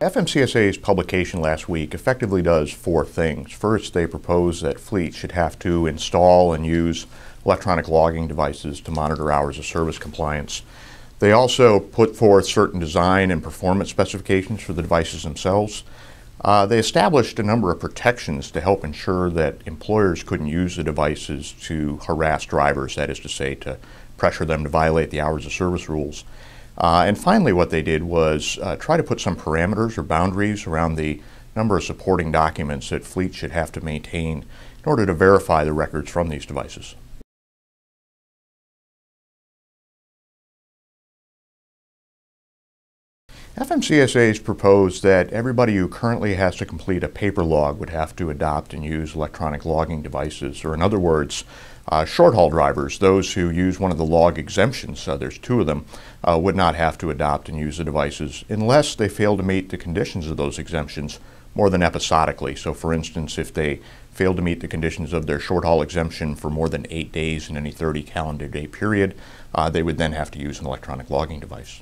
FMCSA's publication last week effectively does four things. First, they propose that fleets should have to install and use electronic logging devices to monitor hours of service compliance. They also put forth certain design and performance specifications for the devices themselves. Uh, they established a number of protections to help ensure that employers couldn't use the devices to harass drivers, that is to say, to pressure them to violate the hours of service rules. Uh, and finally, what they did was uh, try to put some parameters or boundaries around the number of supporting documents that fleets should have to maintain in order to verify the records from these devices. FMCSA has proposed that everybody who currently has to complete a paper log would have to adopt and use electronic logging devices, or in other words, uh, short haul drivers, those who use one of the log exemptions, uh, there's two of them, uh, would not have to adopt and use the devices unless they fail to meet the conditions of those exemptions more than episodically. So, for instance, if they fail to meet the conditions of their short haul exemption for more than eight days in any 30 calendar day period, uh, they would then have to use an electronic logging device.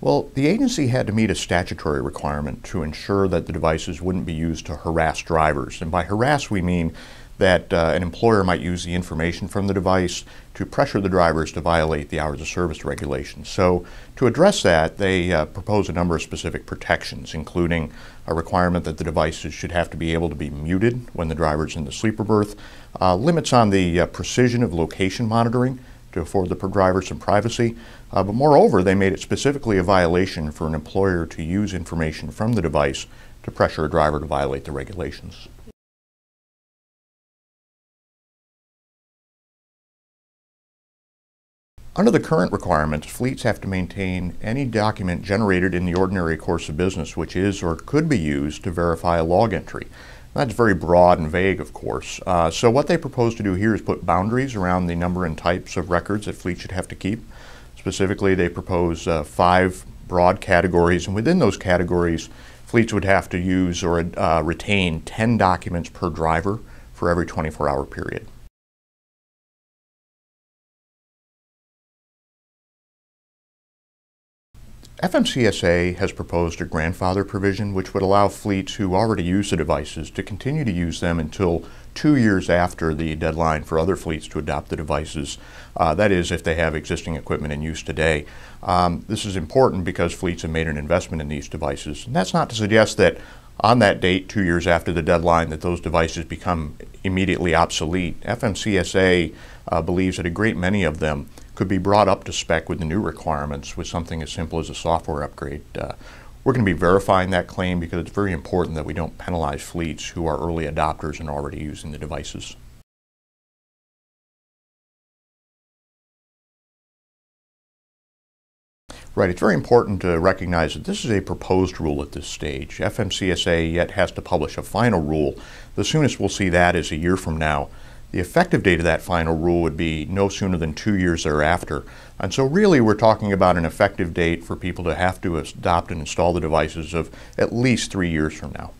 Well, the agency had to meet a statutory requirement to ensure that the devices wouldn't be used to harass drivers. And by harass, we mean that uh, an employer might use the information from the device to pressure the drivers to violate the hours of service regulations. So, to address that, they uh, propose a number of specific protections, including a requirement that the devices should have to be able to be muted when the driver's in the sleeper berth, uh, limits on the uh, precision of location monitoring to afford the driver some privacy. Uh, but moreover, they made it specifically a violation for an employer to use information from the device to pressure a driver to violate the regulations. Under the current requirements, fleets have to maintain any document generated in the ordinary course of business which is or could be used to verify a log entry. That's very broad and vague, of course. Uh, so what they propose to do here is put boundaries around the number and types of records that fleets should have to keep. Specifically, they propose uh, five broad categories, and within those categories, fleets would have to use or uh, retain 10 documents per driver for every 24-hour period. FMCSA has proposed a grandfather provision which would allow fleets who already use the devices to continue to use them until two years after the deadline for other fleets to adopt the devices. Uh, that is, if they have existing equipment in use today. Um, this is important because fleets have made an investment in these devices. And that's not to suggest that on that date, two years after the deadline, that those devices become immediately obsolete. FMCSA uh, believes that a great many of them could be brought up to spec with the new requirements with something as simple as a software upgrade. Uh, we're going to be verifying that claim because it's very important that we don't penalize fleets who are early adopters and already using the devices. Right, it's very important to recognize that this is a proposed rule at this stage. FMCSA yet has to publish a final rule. The soonest we'll see that is a year from now. The effective date of that final rule would be no sooner than two years thereafter. And so really we're talking about an effective date for people to have to adopt and install the devices of at least three years from now.